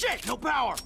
Shit, no power!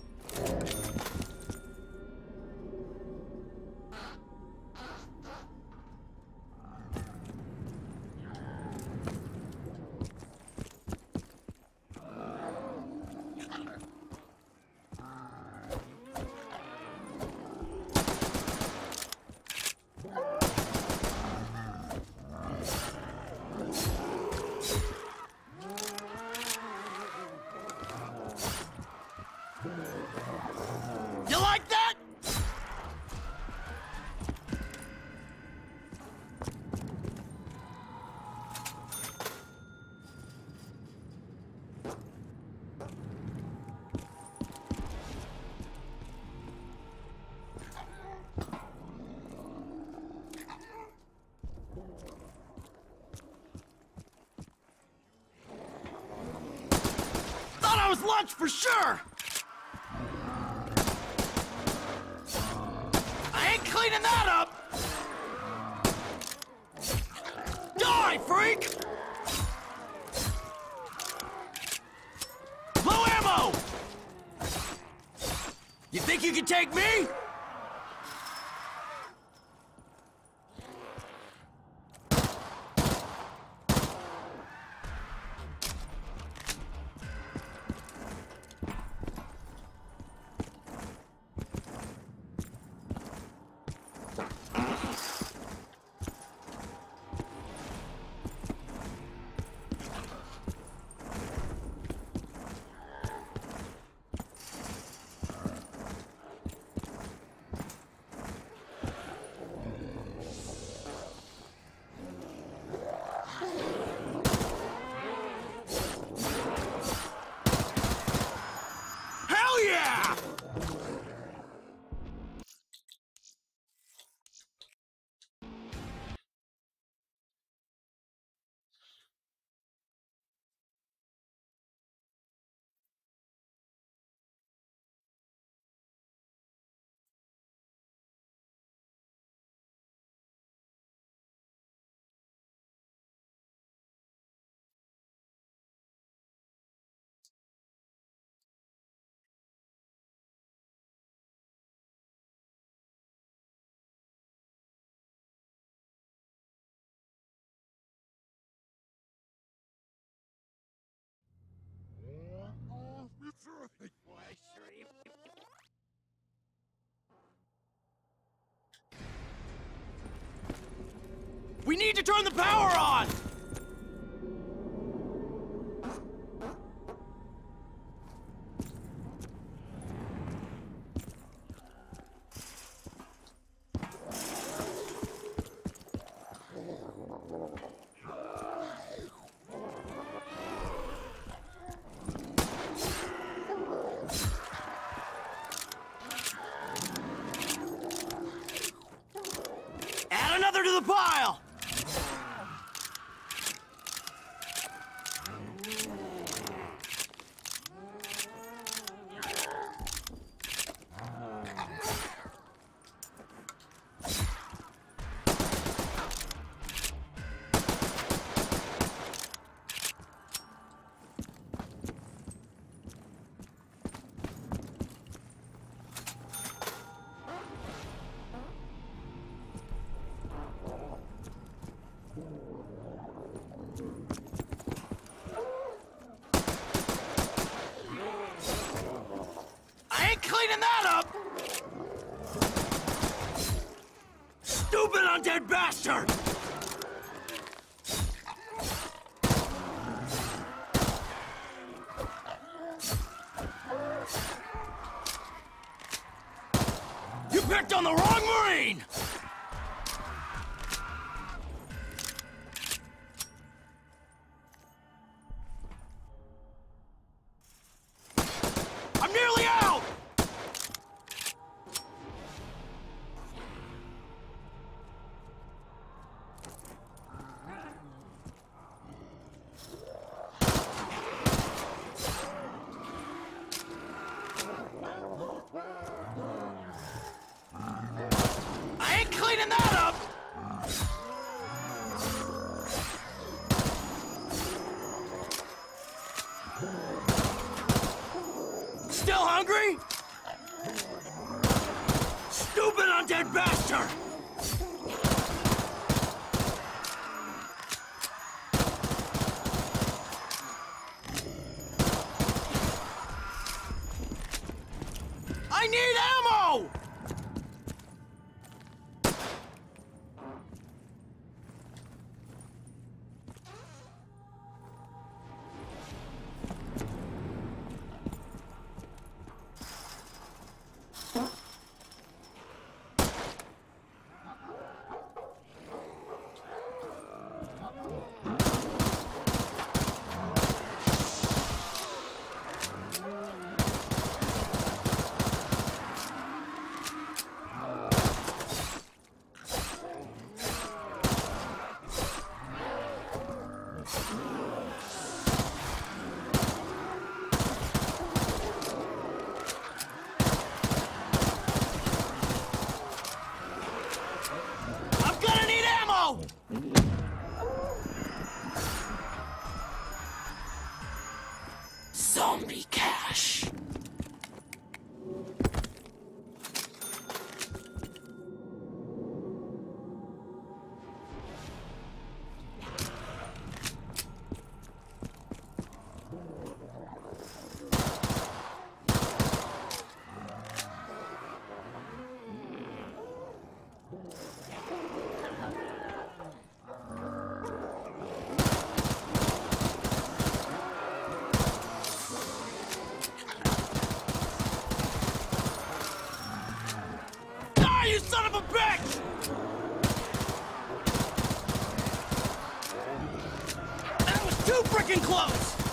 For sure! I ain't cleaning that up! Die, freak! Low ammo! You think you can take me? Turn the power on! Add another to the pile! I ain't cleaning that up! Stupid undead bastard! You picked on the wrong Marine! Too freaking close!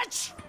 Bitch!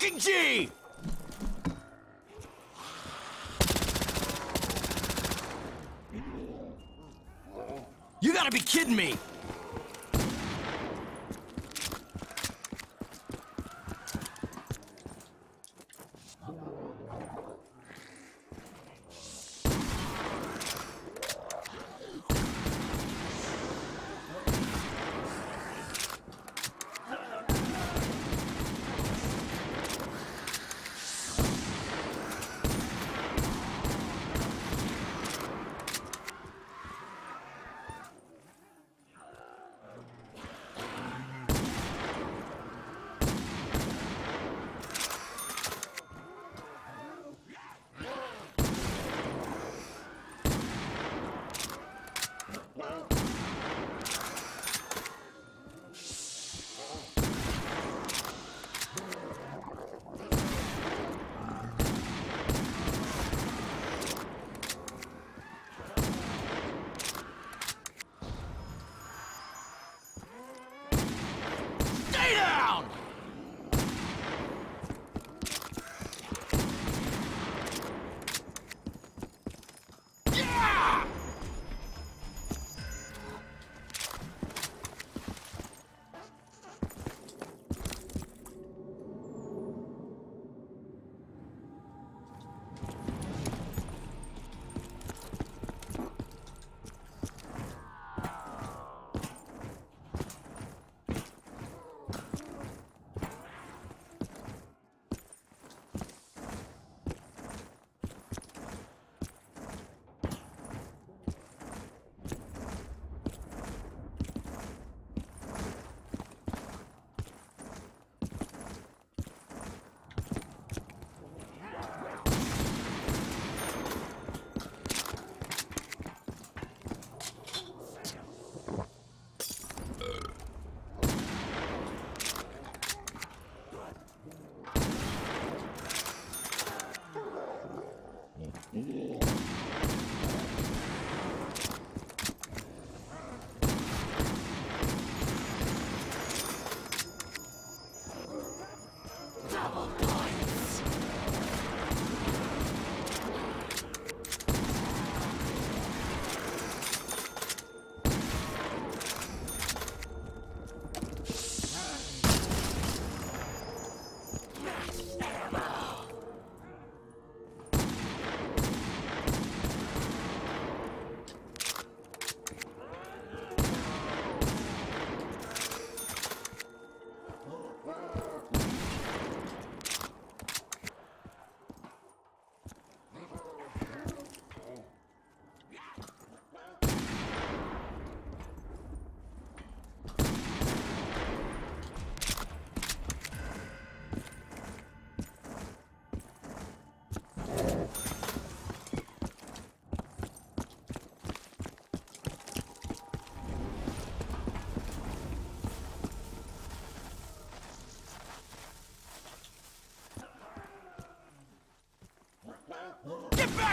Fucking G! You gotta be kidding me!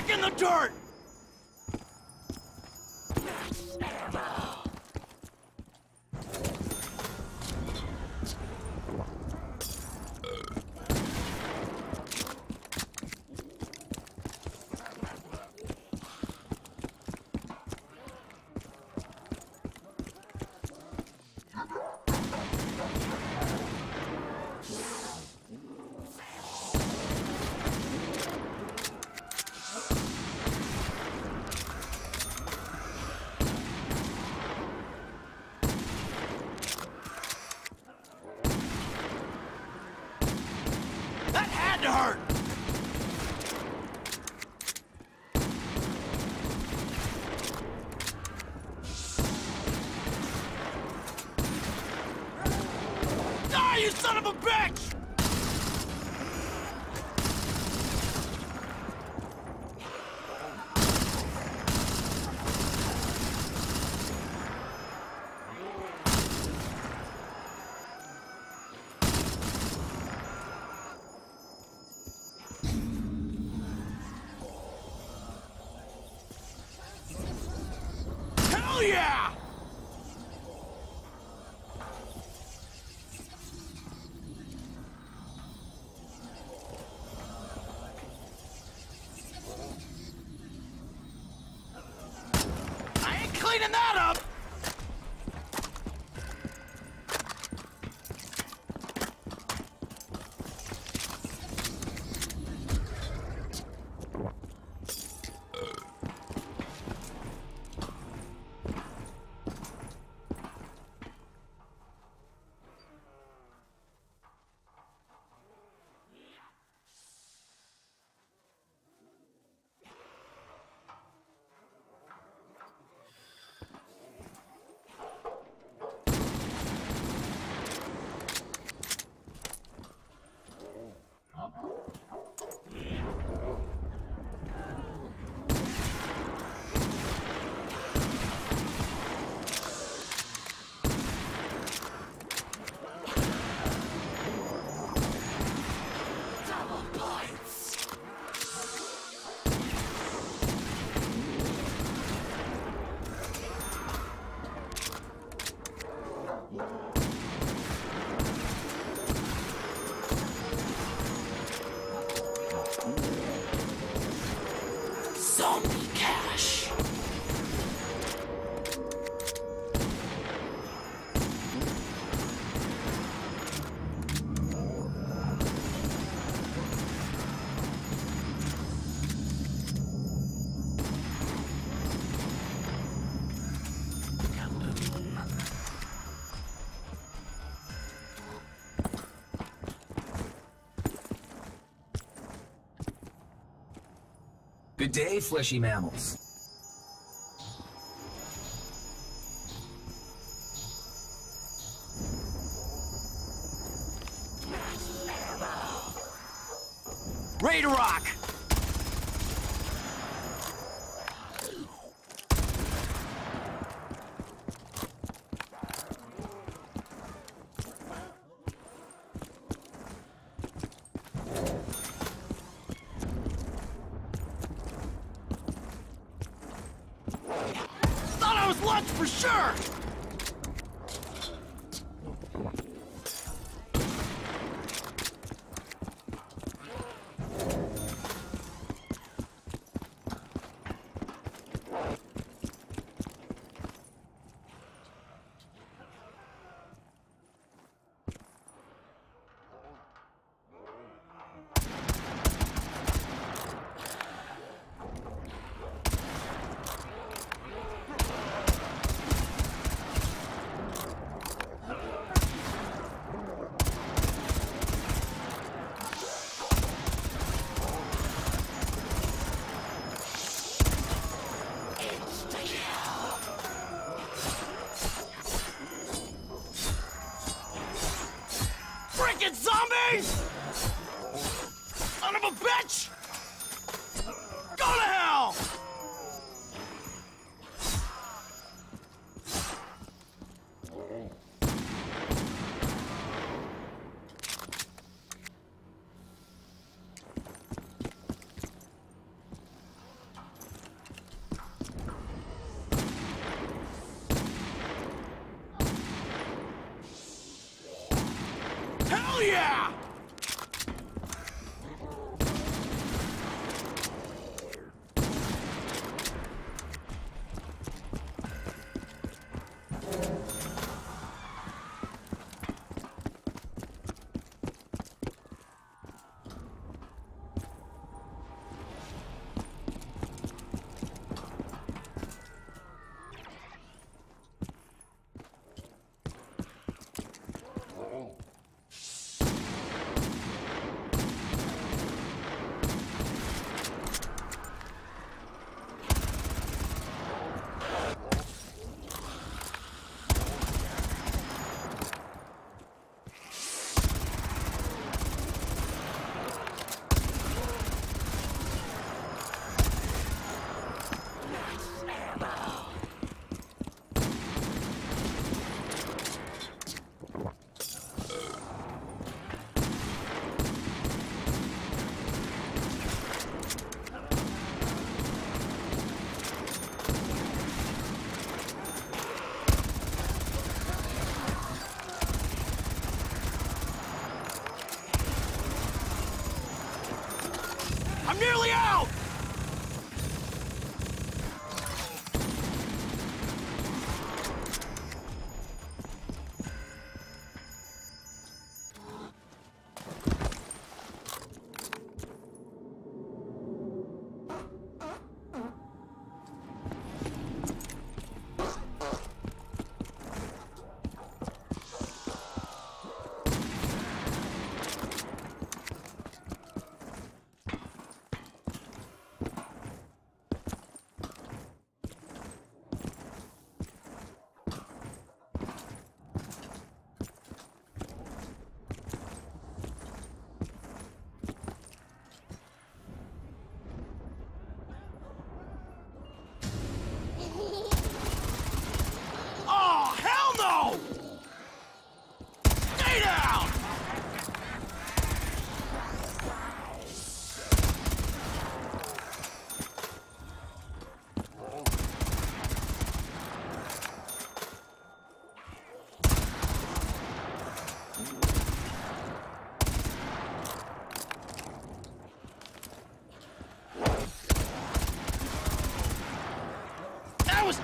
Back in the dirt! Good day, fleshy mammals.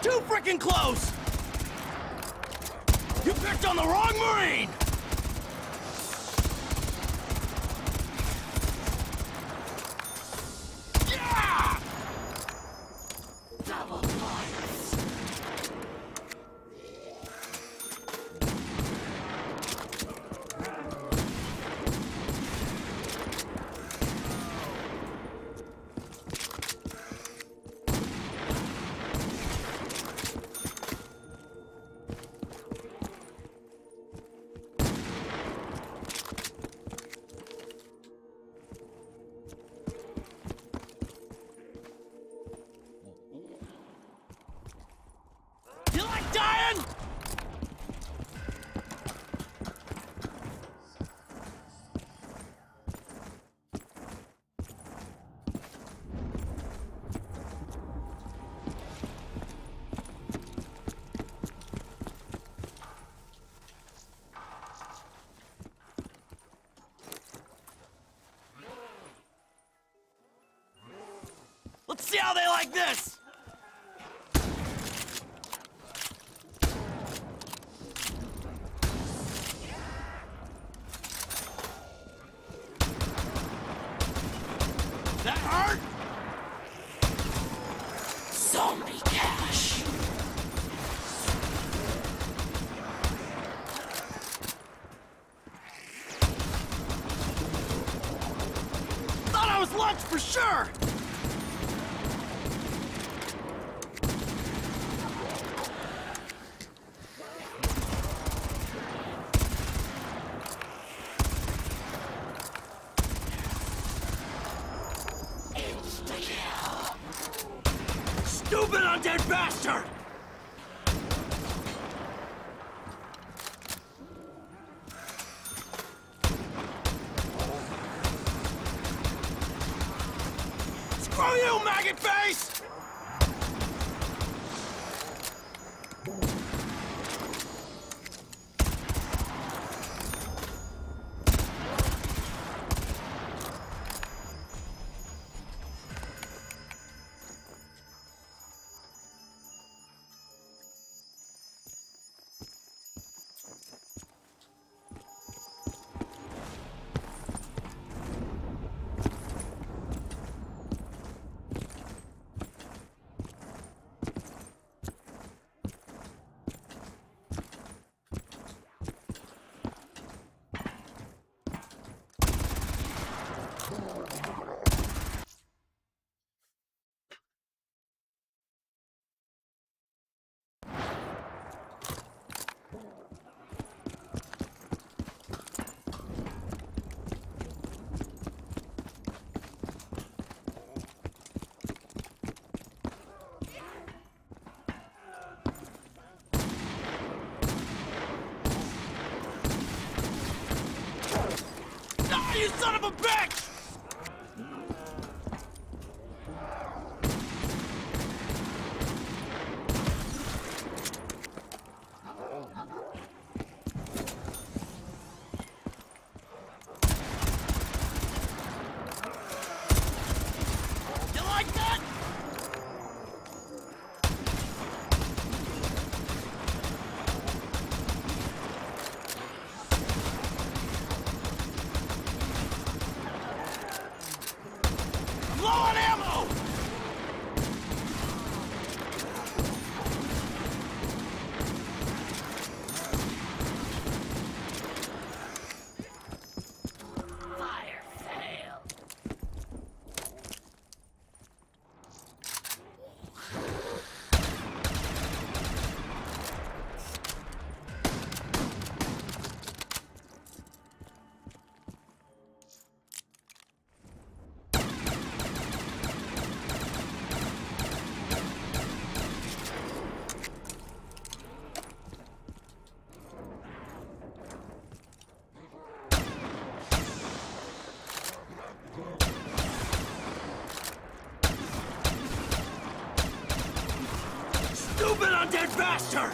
too freaking close! You picked on the wrong Marine! faster!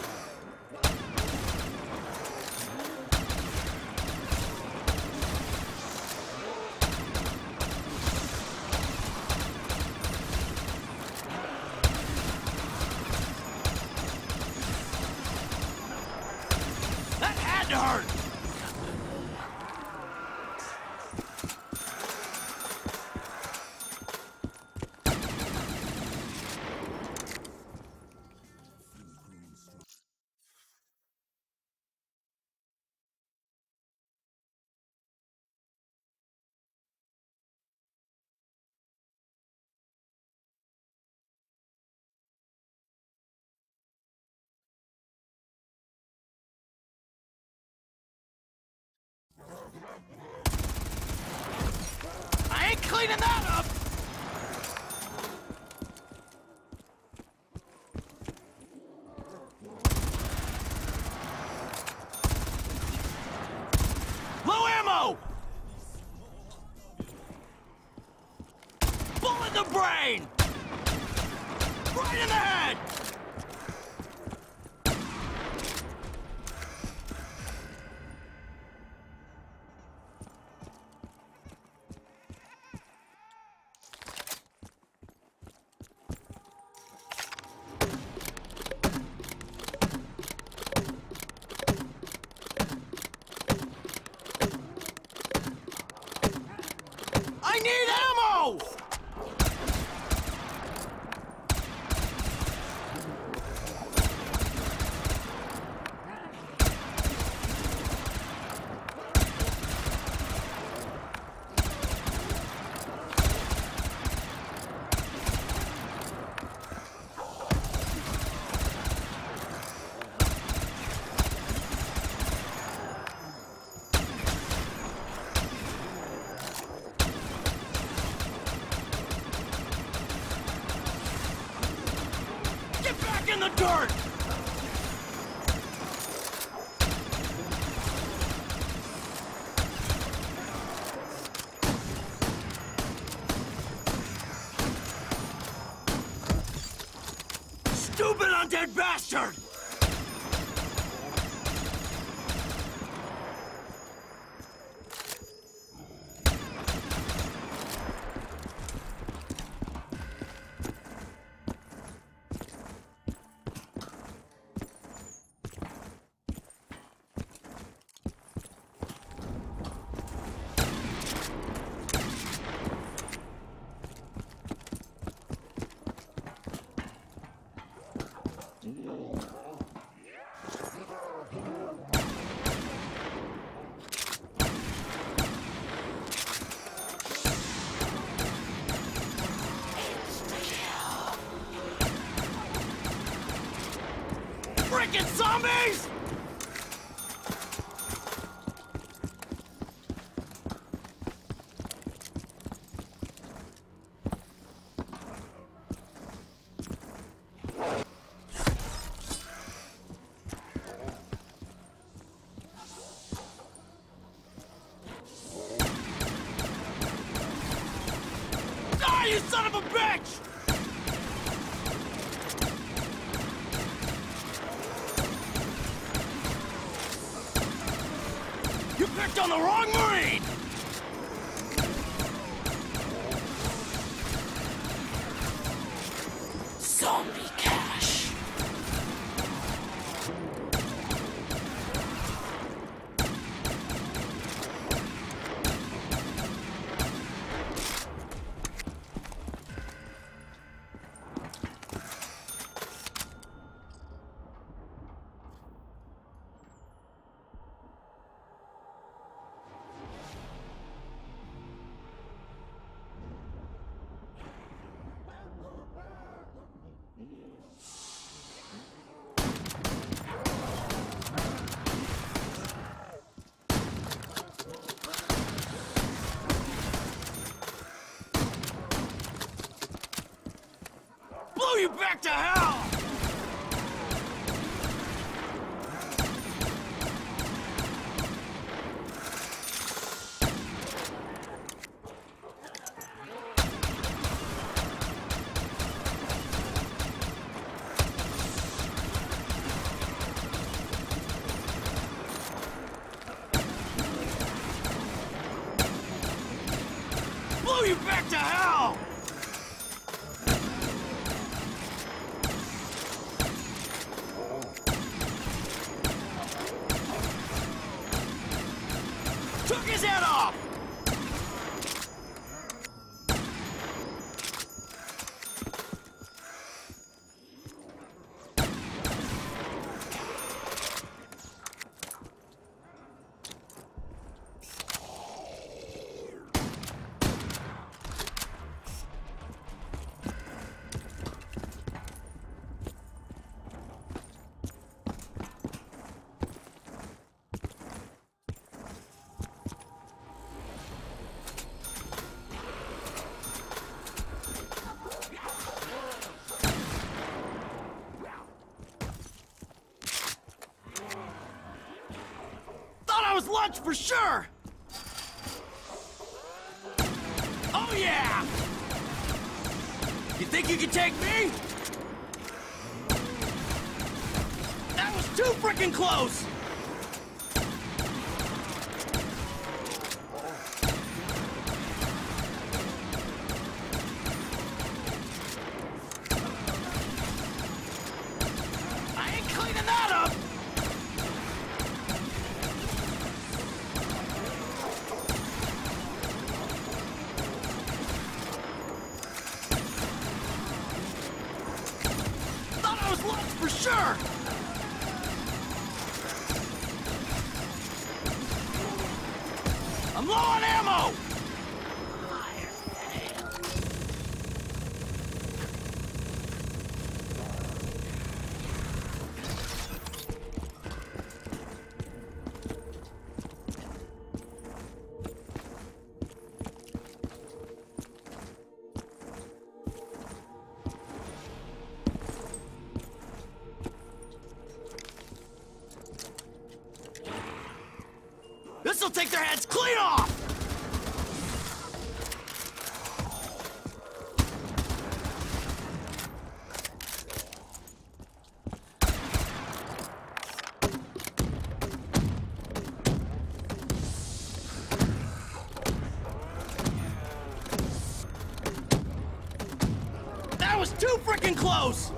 you son of a bitch! You picked on the wrong Marine! for sure! Oh, yeah! You think you can take me? That was too freaking close! house!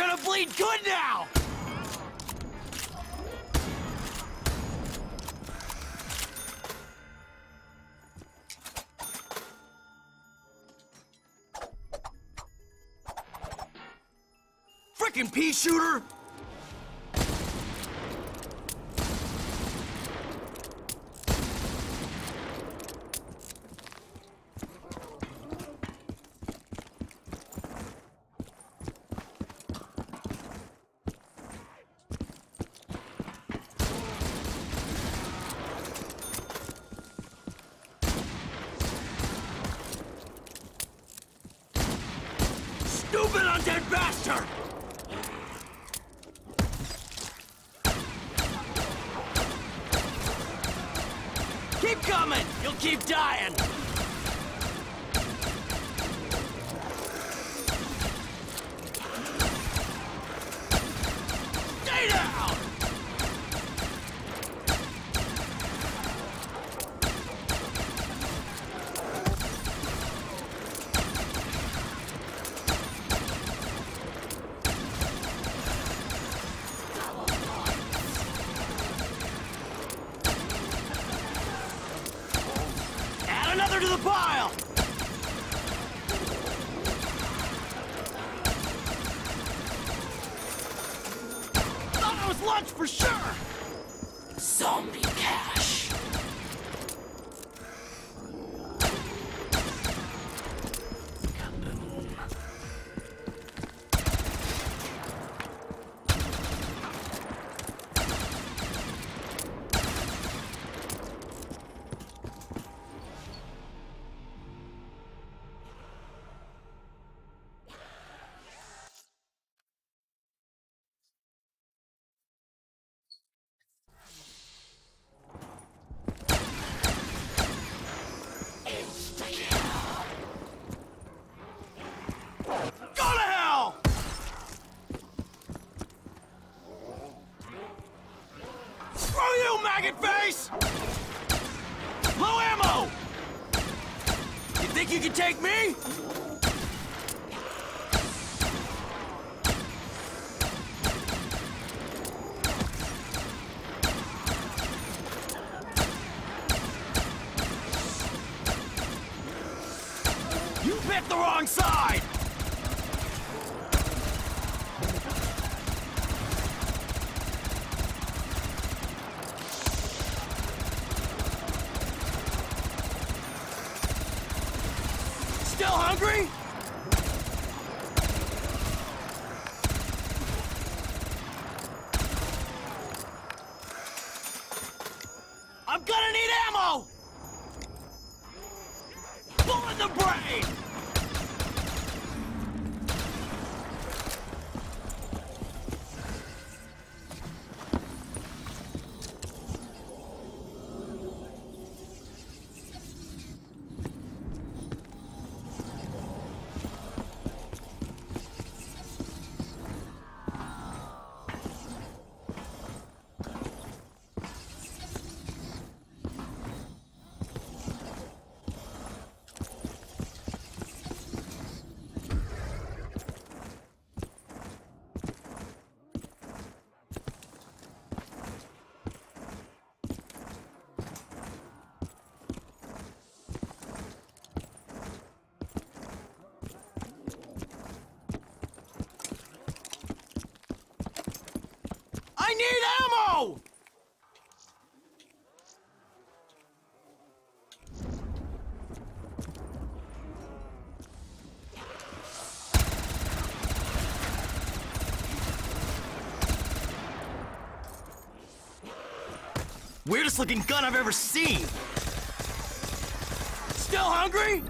gonna bleed good now! bastard! take me? The brain! I need ammo! Weirdest looking gun I've ever seen! Still hungry?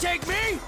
take me?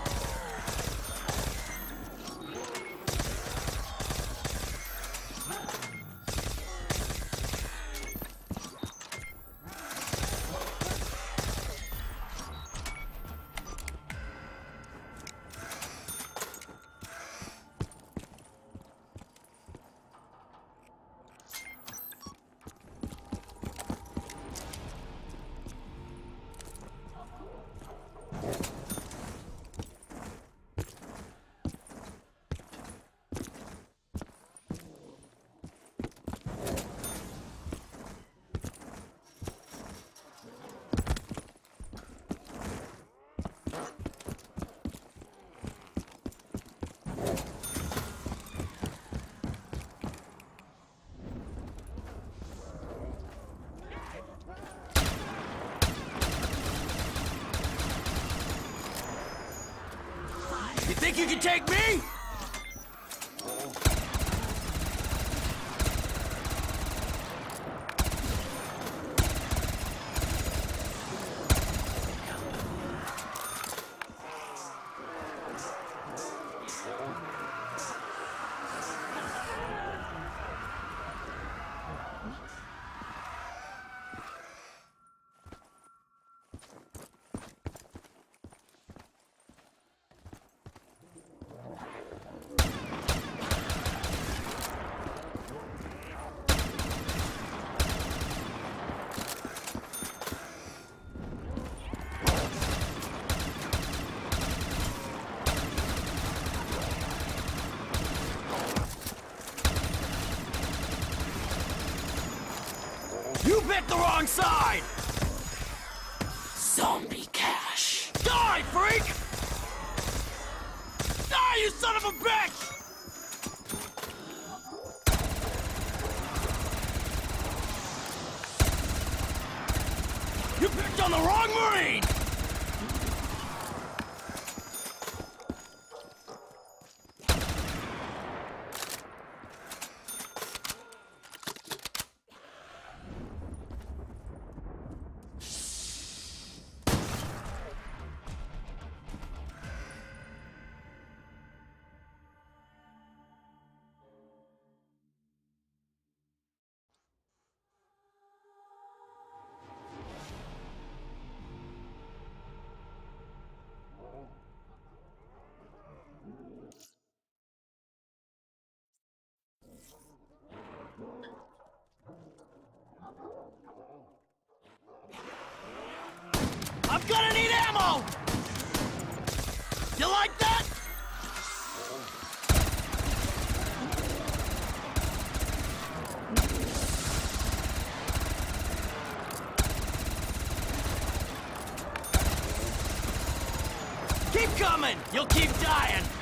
you can take me? gonna need ammo! You like that? Keep coming! You'll keep dying!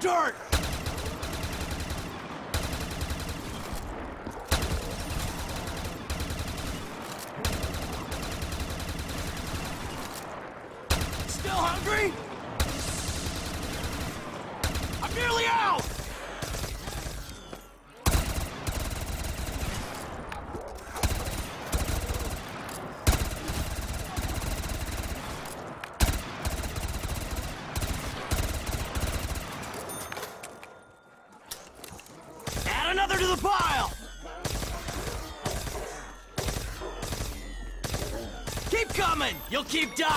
Dirt! Still hungry? I'm nearly out! Add another to the pile! Keep coming! You'll keep dying!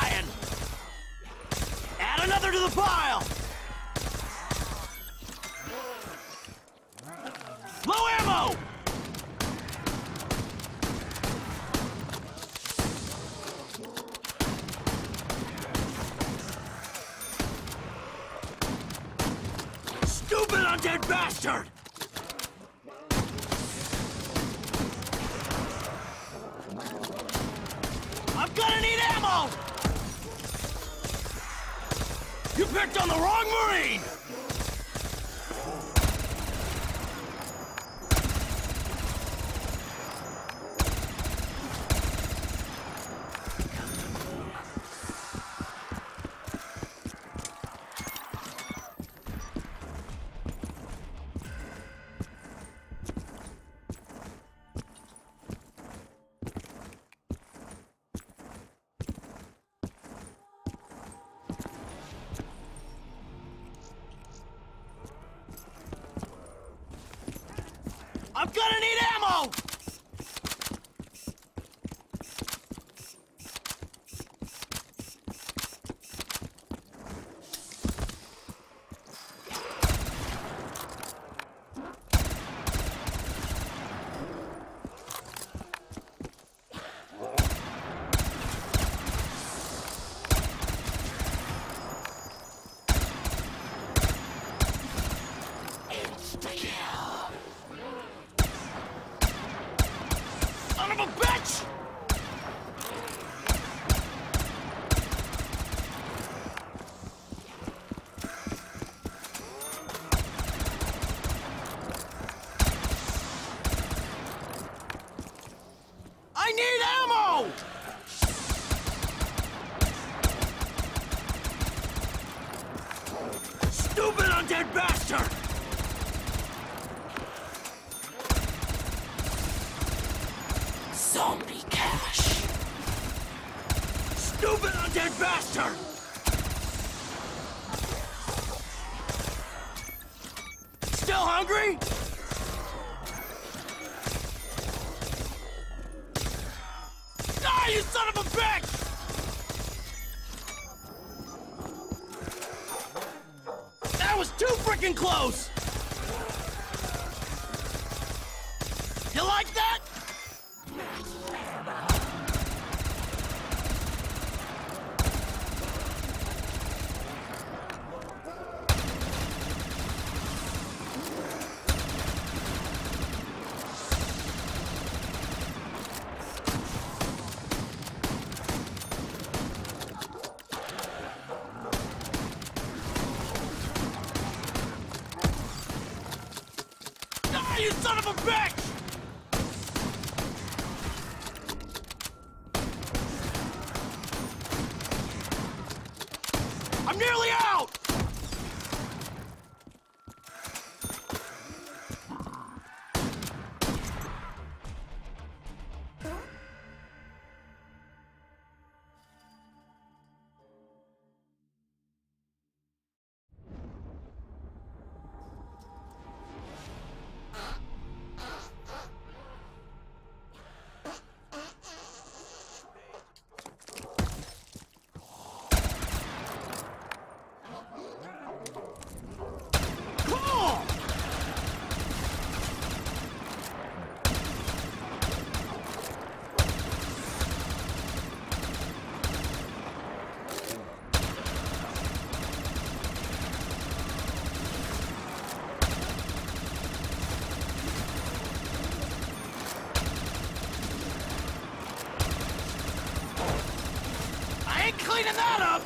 Cleaning that up!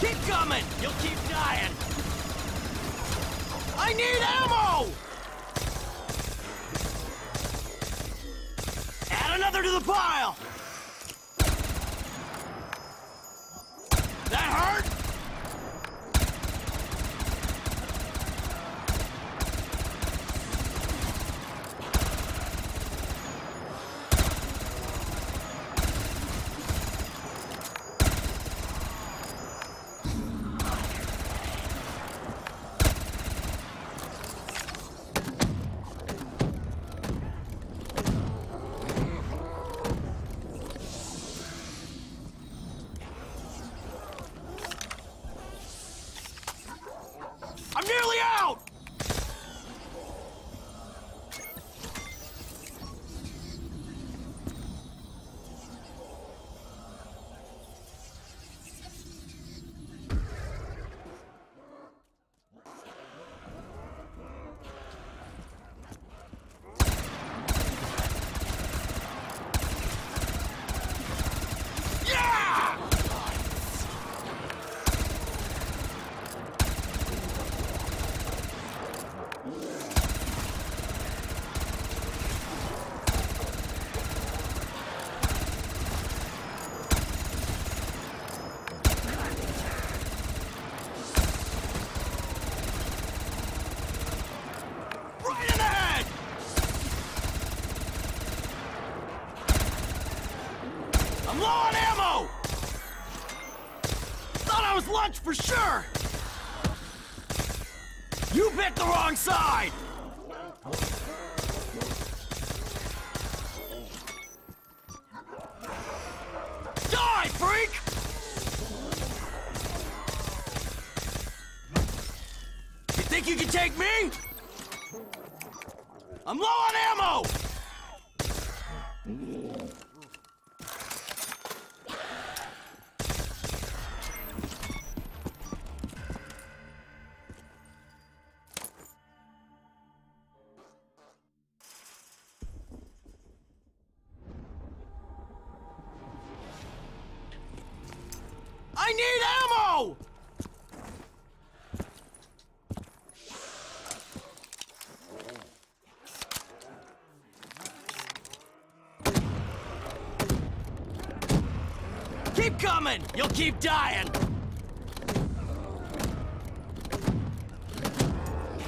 Keep coming! You'll keep dying! I need ammo! Add another to the pile! That hurt? I'm nearly out! Yeah! Right in the head! I'm low on ammo! Thought I was lunch for sure! You picked the wrong side! Die, freak! You think you can take me? I'm low on ammo! Keep dying!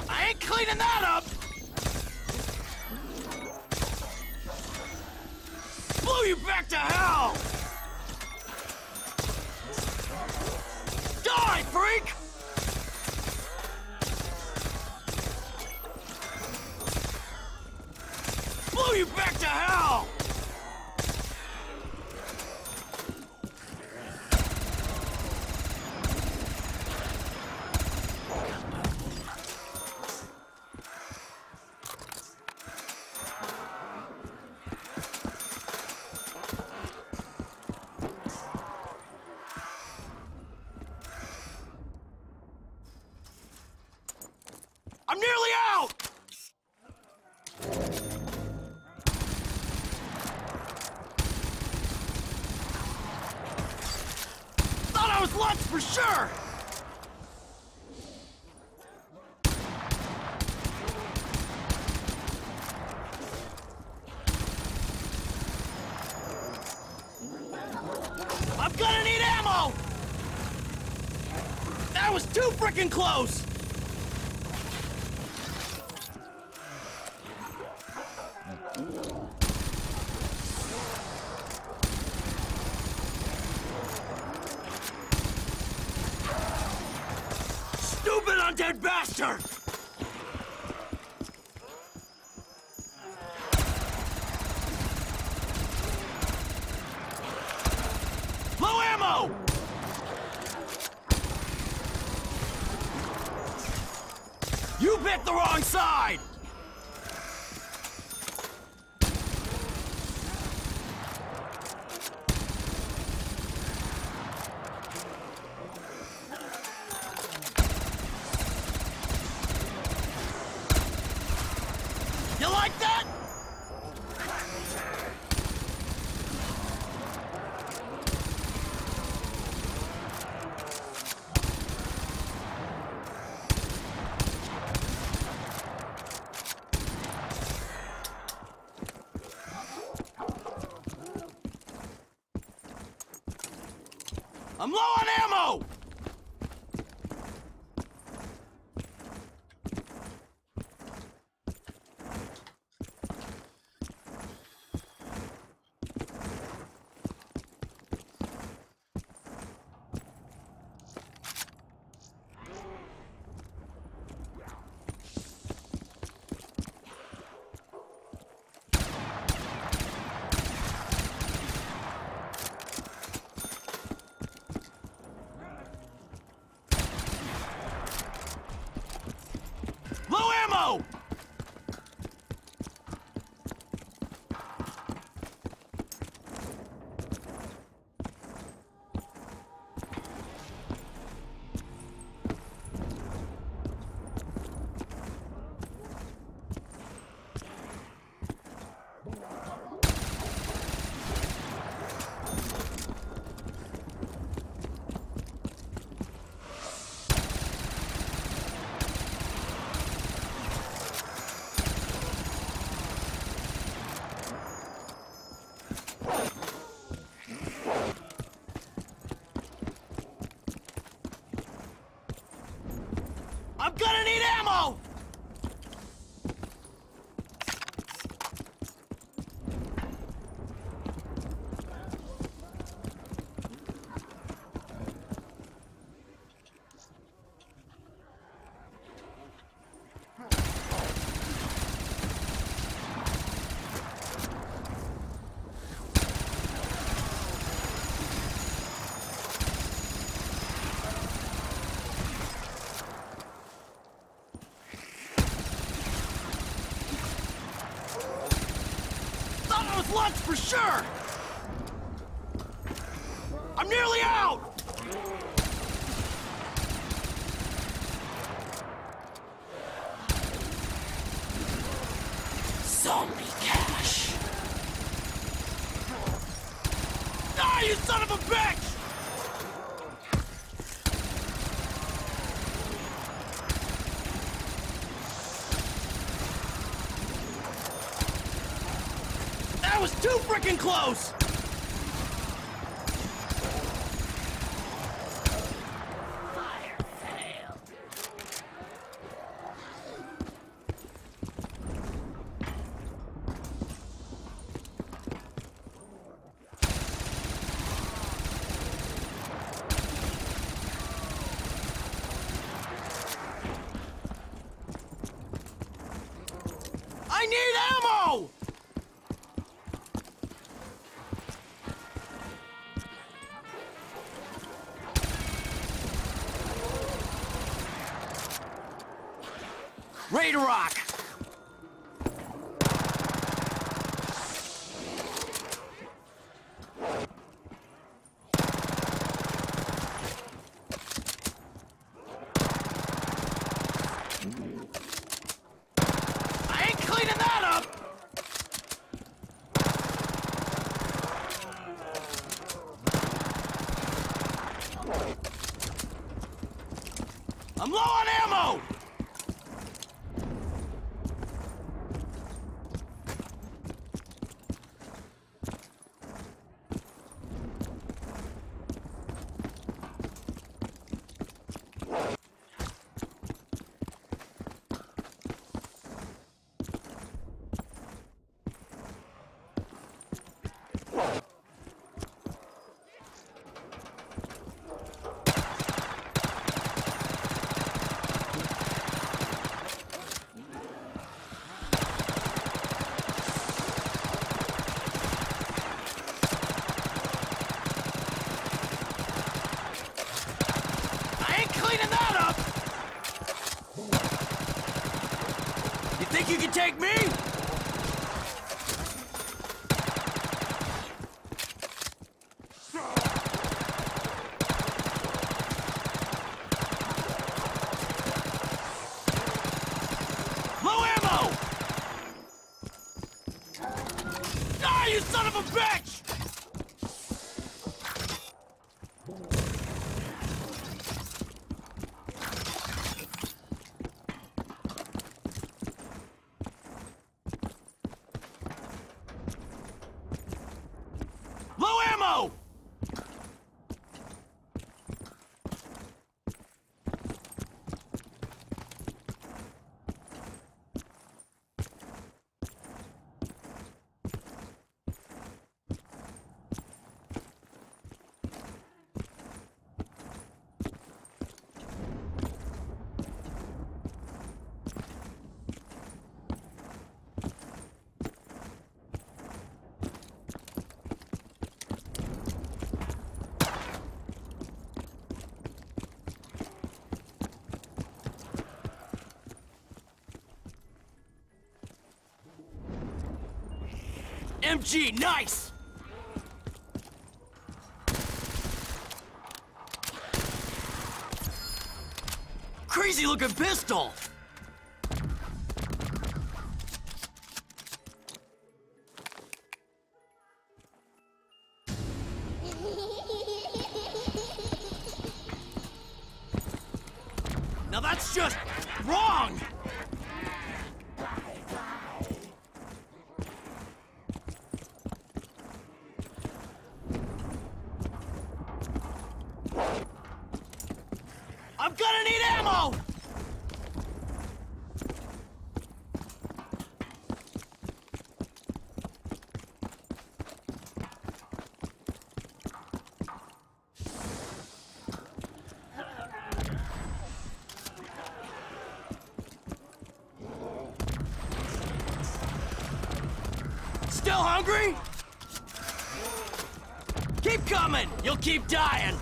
I ain't cleaning that up! Blow you back to hell! Die, freak! Blow you back to hell! I'm nearly out! Thought I was lunch for sure! I'm gonna need ammo! That was too freaking close! Stupid undead bastard! Low ammo! You picked sure! I'm nearly out! Zombie cash. Ah, you son of a bitch! That freaking close! Fire failed. I need ammo! Ready to rock! I'm low on ammo! Cleaning that up! You think you can take me? Low ammo! Ah, you son of a bitch! Low ammo! MG, nice! Crazy looking pistol! Keep dying!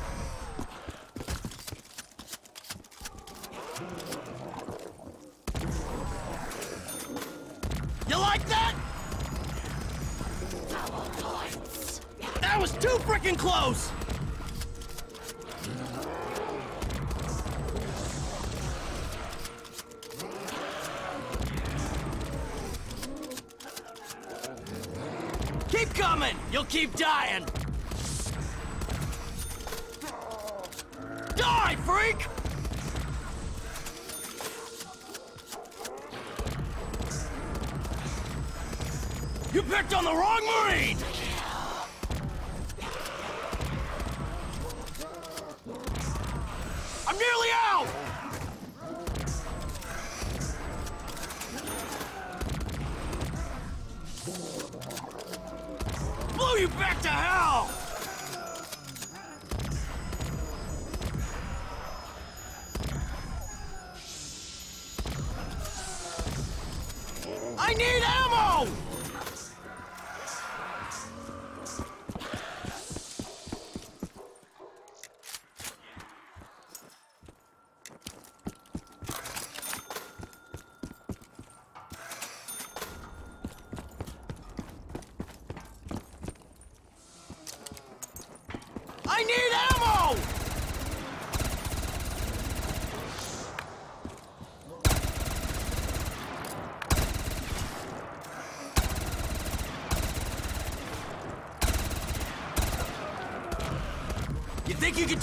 You like that? That was too freaking close! Keep coming! You'll keep dying! Die, freak! You picked on the wrong Marine!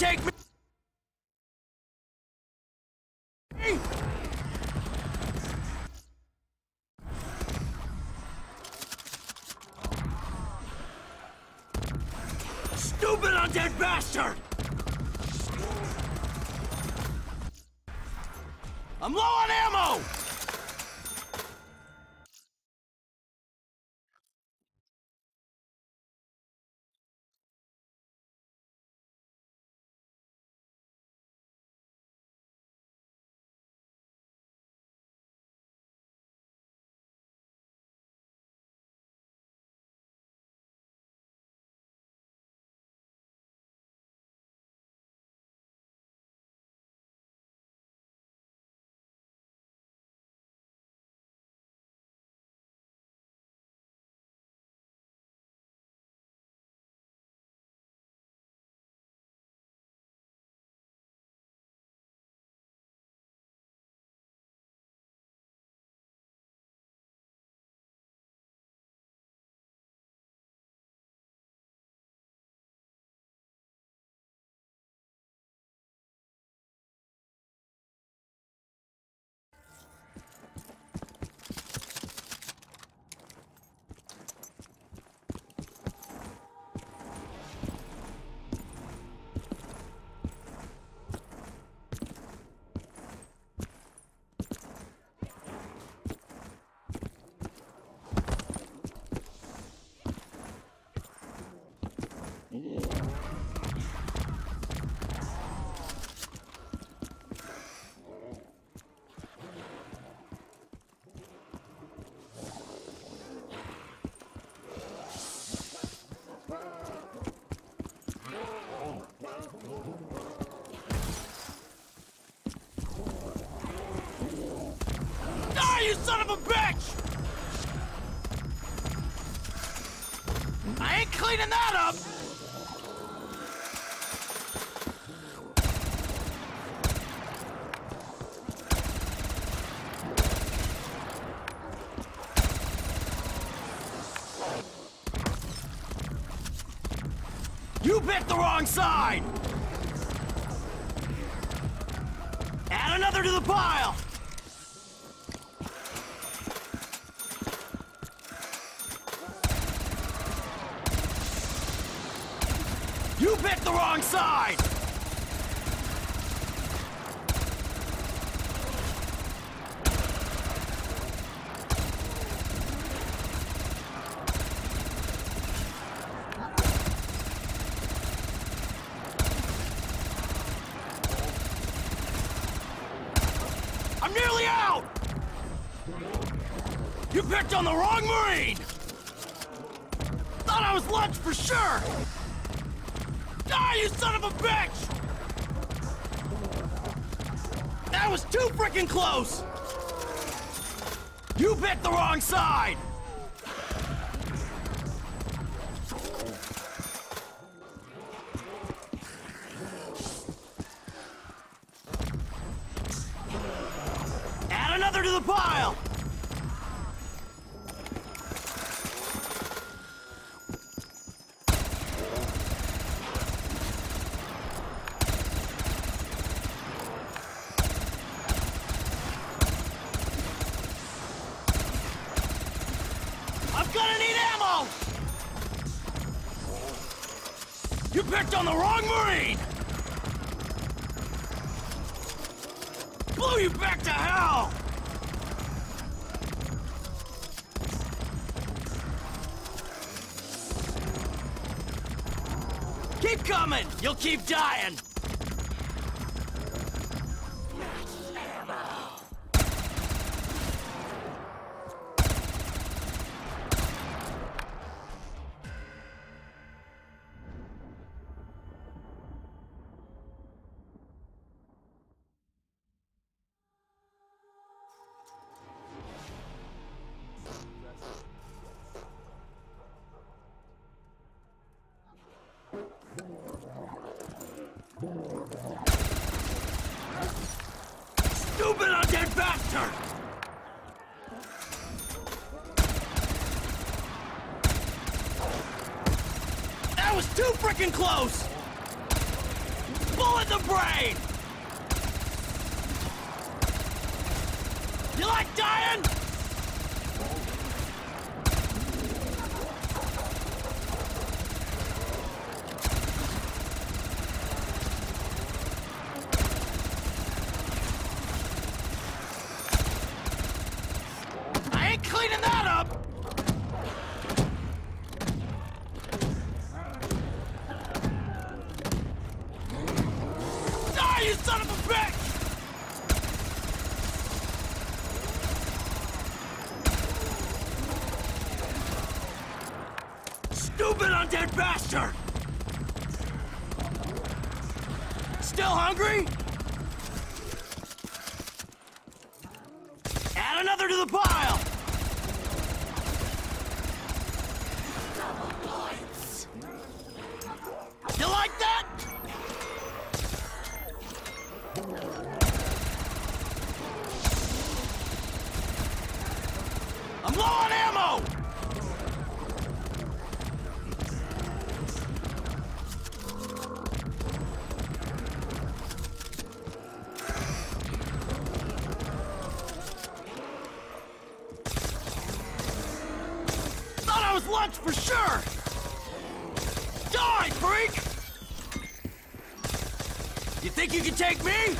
Take me? a bitch! I ain't cleaning that up! You bit the wrong side! Add another to the pile! on the wrong Marine! Blow you back to hell! Keep coming! You'll keep dying! lunch for sure! Die, freak! You think you can take me?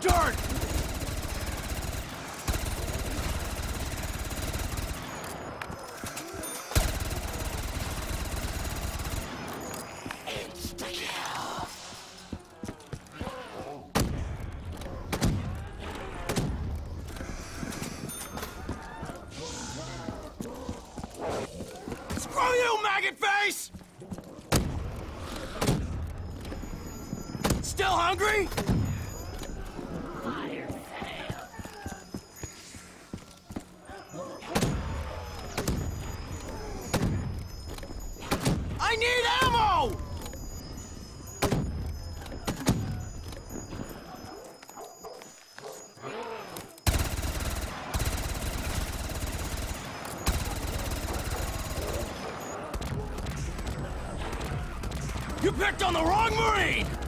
Darn! picked on the wrong Marine!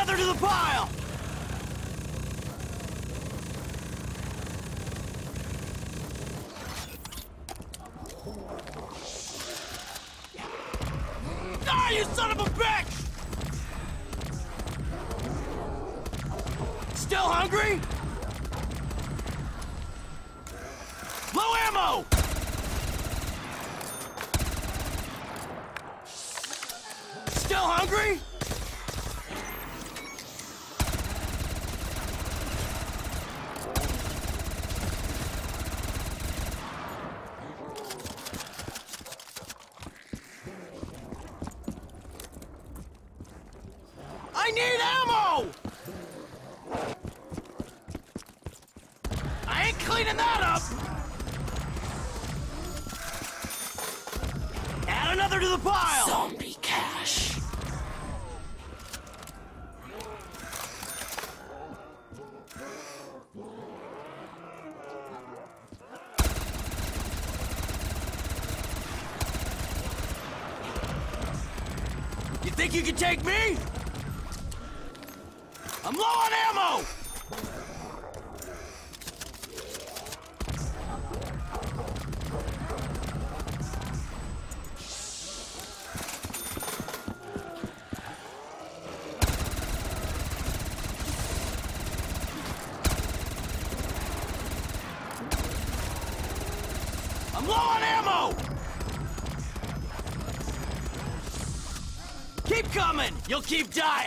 another to the pile! Ah, you son of a bitch! Still hungry? take me? keep dying!